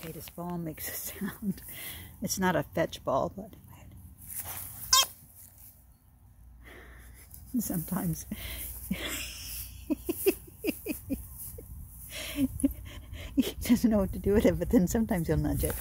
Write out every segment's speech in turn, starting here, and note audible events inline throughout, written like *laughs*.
Okay, this ball makes a *laughs* sound. It's not a fetch ball, but *laughs* sometimes *laughs* he doesn't know what to do with it, but then sometimes he'll nudge it.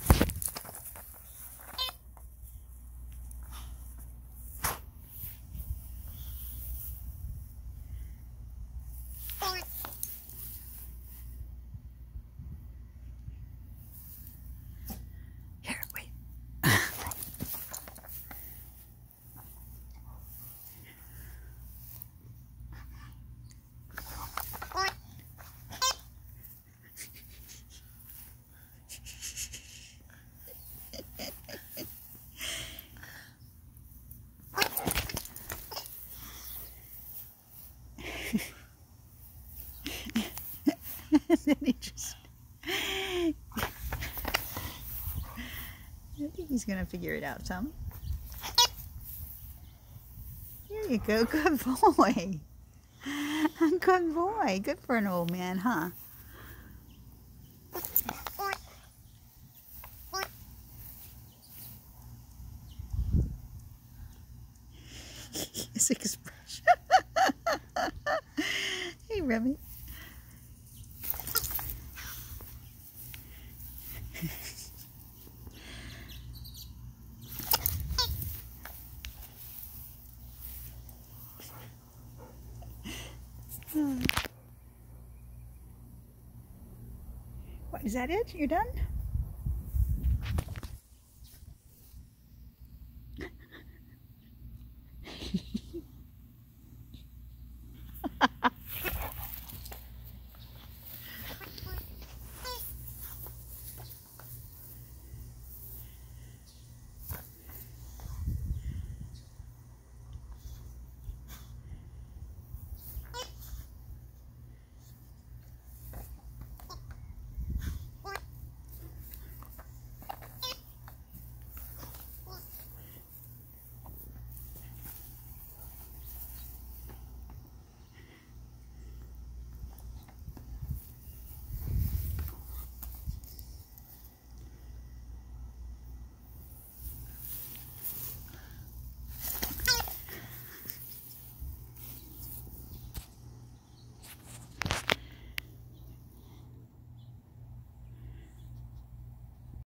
*laughs* then he just. I think he's gonna figure it out some. There you go, *laughs* good boy. *laughs* Good boy. Good for an old man, huh? His expression. hey, Remy. What, is that it? You're done?